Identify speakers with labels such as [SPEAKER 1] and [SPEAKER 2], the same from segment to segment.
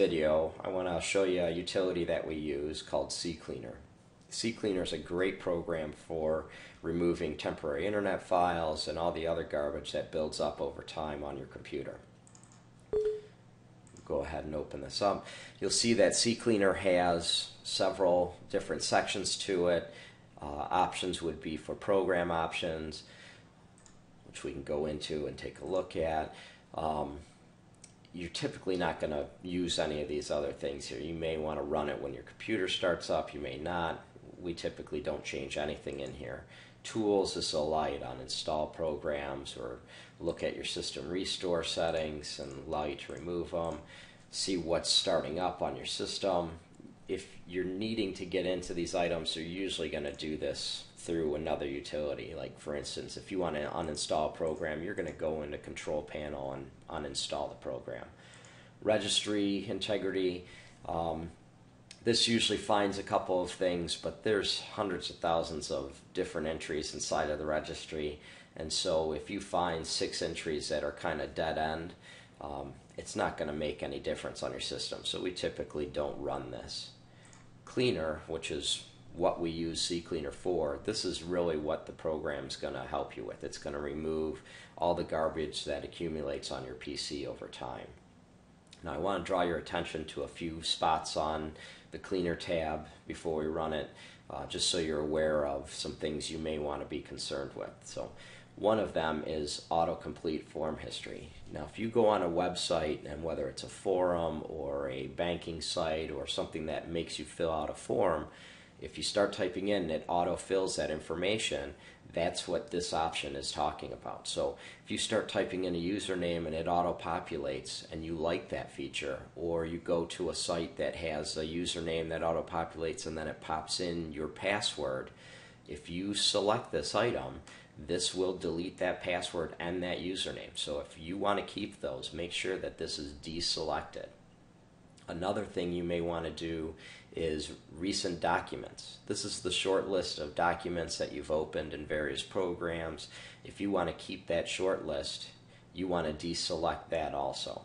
[SPEAKER 1] video, I want to show you a utility that we use called CCleaner. CCleaner is a great program for removing temporary internet files and all the other garbage that builds up over time on your computer. Go ahead and open this up. You'll see that CCleaner has several different sections to it. Uh, options would be for program options, which we can go into and take a look at. Um, you're typically not going to use any of these other things here. You may want to run it when your computer starts up, you may not. We typically don't change anything in here. Tools, this will allow you to uninstall programs or look at your system restore settings and allow you to remove them, see what's starting up on your system. If you're needing to get into these items, you're usually going to do this through another utility. Like for instance, if you want to uninstall a program, you're going to go into control panel and uninstall the program. Registry integrity, um, this usually finds a couple of things, but there's hundreds of thousands of different entries inside of the registry. And so if you find six entries that are kind of dead end, um, it's not going to make any difference on your system. So we typically don't run this. Cleaner, which is what we use CCleaner for, this is really what the program's going to help you with. It's going to remove all the garbage that accumulates on your PC over time. Now I want to draw your attention to a few spots on the Cleaner tab before we run it, uh, just so you're aware of some things you may want to be concerned with. So one of them is autocomplete form history. Now, if you go on a website, and whether it's a forum or a banking site or something that makes you fill out a form, if you start typing in, it autofills that information. That's what this option is talking about. So if you start typing in a username and it auto populates and you like that feature, or you go to a site that has a username that auto populates and then it pops in your password, if you select this item, this will delete that password and that username. So if you want to keep those, make sure that this is deselected. Another thing you may want to do is recent documents. This is the short list of documents that you've opened in various programs. If you want to keep that short list, you want to deselect that also.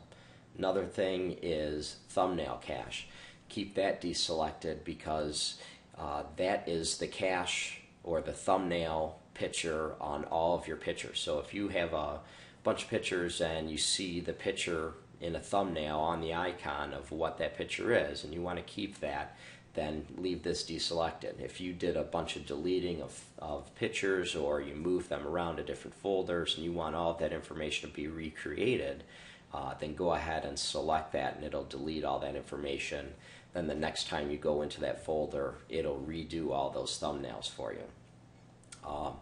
[SPEAKER 1] Another thing is thumbnail cache. Keep that deselected because uh, that is the cache or the thumbnail picture on all of your pictures. So if you have a bunch of pictures and you see the picture in a thumbnail on the icon of what that picture is and you want to keep that, then leave this deselected. If you did a bunch of deleting of, of pictures or you move them around to different folders and you want all of that information to be recreated, uh, then go ahead and select that and it'll delete all that information. Then the next time you go into that folder, it'll redo all those thumbnails for you. Um,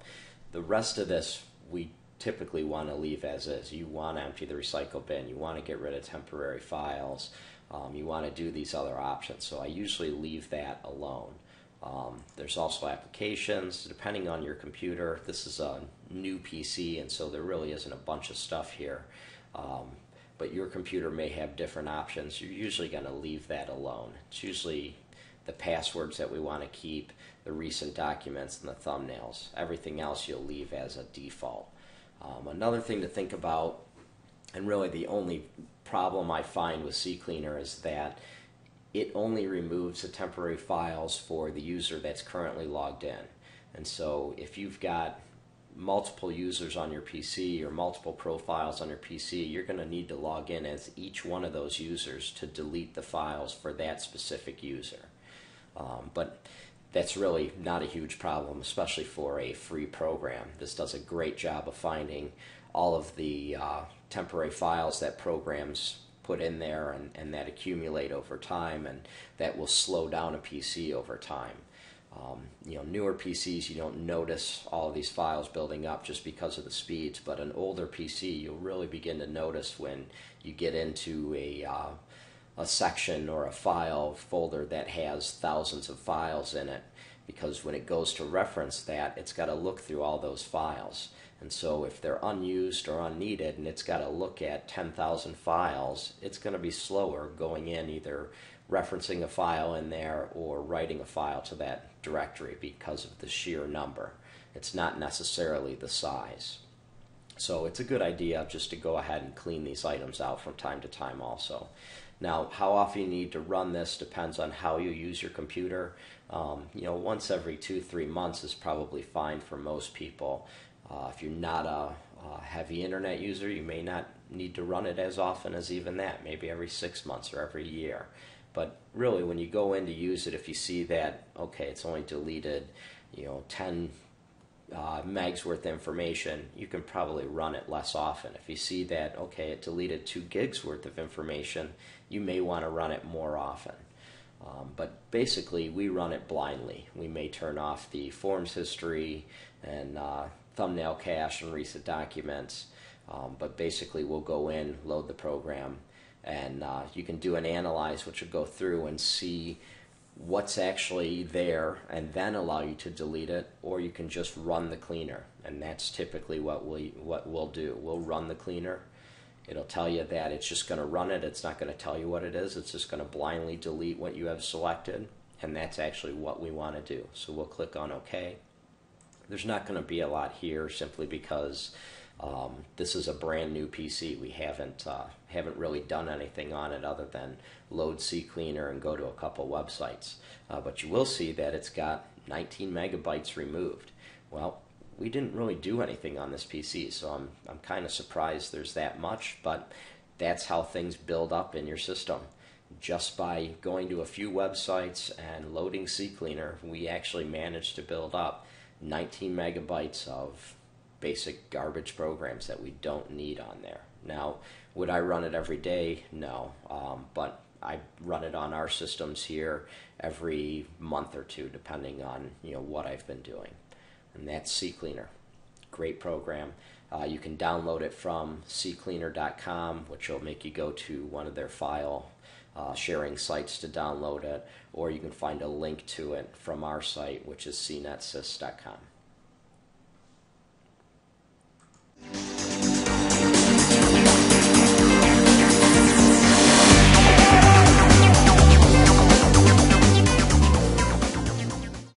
[SPEAKER 1] the rest of this we typically want to leave as is. You want to empty the recycle bin. You want to get rid of temporary files. Um, you want to do these other options. So I usually leave that alone. Um, there's also applications, depending on your computer. This is a new PC, and so there really isn't a bunch of stuff here. Um, but your computer may have different options. You're usually going to leave that alone. It's usually the passwords that we want to keep, the recent documents, and the thumbnails. Everything else you'll leave as a default. Um, another thing to think about, and really the only problem I find with CCleaner is that it only removes the temporary files for the user that's currently logged in. And so if you've got multiple users on your PC or multiple profiles on your PC, you're going to need to log in as each one of those users to delete the files for that specific user. Um, but that's really not a huge problem, especially for a free program. This does a great job of finding all of the uh, temporary files that programs put in there and, and that accumulate over time, and that will slow down a PC over time. Um, you know, newer PCs, you don't notice all these files building up just because of the speeds, but an older PC, you'll really begin to notice when you get into a uh, a section or a file folder that has thousands of files in it because when it goes to reference that, it's got to look through all those files. And so if they're unused or unneeded and it's got to look at 10,000 files, it's going to be slower going in either referencing a file in there or writing a file to that directory because of the sheer number. It's not necessarily the size. So it's a good idea just to go ahead and clean these items out from time to time also. Now, how often you need to run this depends on how you use your computer. Um, you know, once every two, three months is probably fine for most people. Uh, if you're not a, a heavy internet user, you may not need to run it as often as even that, maybe every six months or every year. But really, when you go in to use it, if you see that, okay, it's only deleted, you know, 10 uh, megs worth of information, you can probably run it less often. If you see that, okay, it deleted two gigs worth of information, you may want to run it more often. Um, but basically, we run it blindly. We may turn off the forms history and uh, thumbnail cache and recent documents, um, but basically, we'll go in, load the program, and uh, you can do an analyze, which will go through and see what's actually there and then allow you to delete it or you can just run the cleaner. And that's typically what we what we'll do. We'll run the cleaner. It'll tell you that it's just going to run it. It's not going to tell you what it is. It's just going to blindly delete what you have selected and that's actually what we want to do. So we'll click on ok there's not going to be a lot here simply because um, this is a brand new PC. We haven't uh, haven't really done anything on it other than load CCleaner and go to a couple websites. Uh, but you will see that it's got 19 megabytes removed. Well, we didn't really do anything on this PC, so I'm I'm kind of surprised there's that much. But that's how things build up in your system. Just by going to a few websites and loading CCleaner, we actually managed to build up 19 megabytes of basic garbage programs that we don't need on there. Now, would I run it every day? No, um, but I run it on our systems here every month or two, depending on you know what I've been doing. And that's CCleaner, great program. Uh, you can download it from ccleaner.com, which will make you go to one of their file uh, sharing sites to download it, or you can find a link to it from our site, which is cnetsys.com.